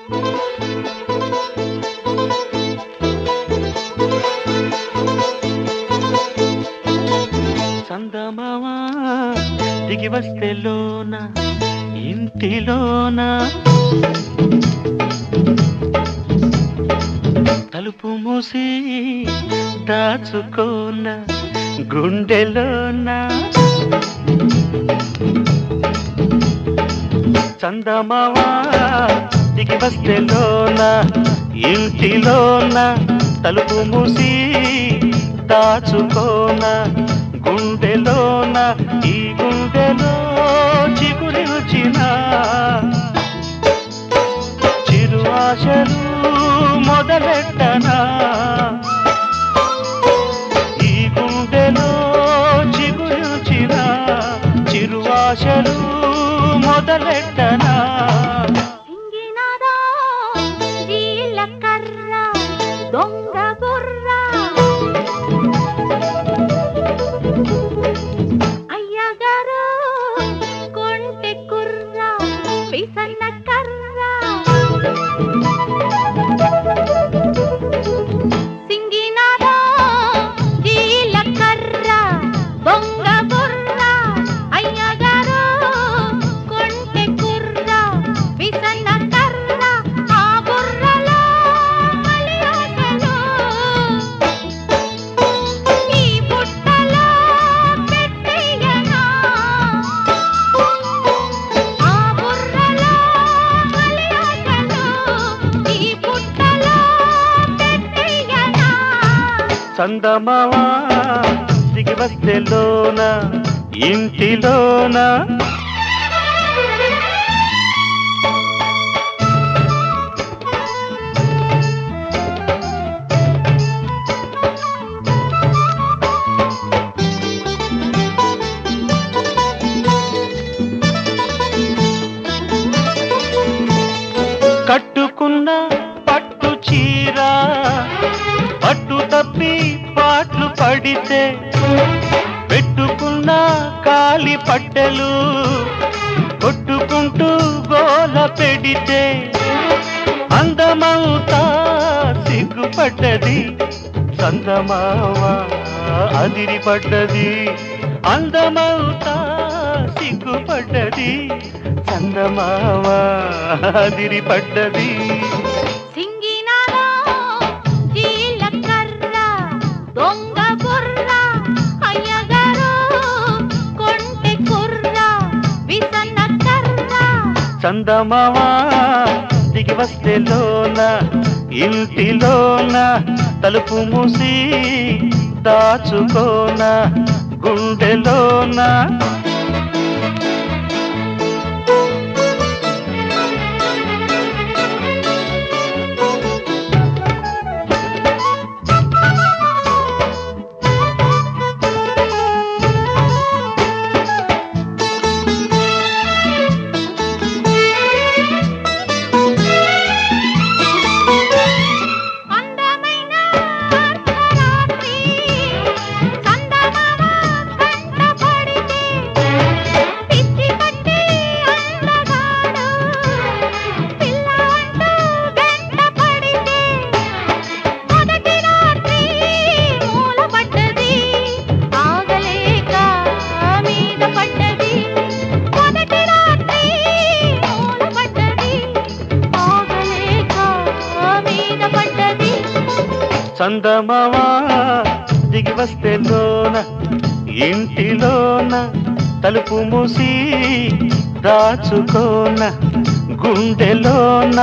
చందమామా దిగి వస్తే లోన ఇంటిలోన. తలుపు మూసి దాచుకోన గుండెలోన. చందమామా ఇంటికి వస్తే లోన ఇంటిలోన తలుపు మూసి దాచుకోన గుండెలోన ఈ గుండెలో చిగురి చిగురిచిన చిరు ఆశలు మొదలెట్టనా. ఈ గుండెలో చిగురి చిగురిచిన చిరు ఆశలు మొదలెట్టనా. la carra, donga borra. చందమావా దిగి వస్తే లోన ఇంటిలోన పాట్లు పడితే పెట్టుకున్న కాలి పట్టెలు కొట్టుకుంటూ గోల పెడితే అందమవుతా సిగ్గుపడ్డది. చందమావా అదిరిపడ్డది. అందమవుతా సిగ్గుపడ్డది. చందమావా అదిరిపడ్డది. చందమావా దిగి వస్తే లోన ఇంటిలోన తలుపు మూసి దాచుకోన గుండెలోన చందమావా దిగి వస్తే లోన ఇంటిలోన తలుపు మూసి దాచుకోన గుండెలోన.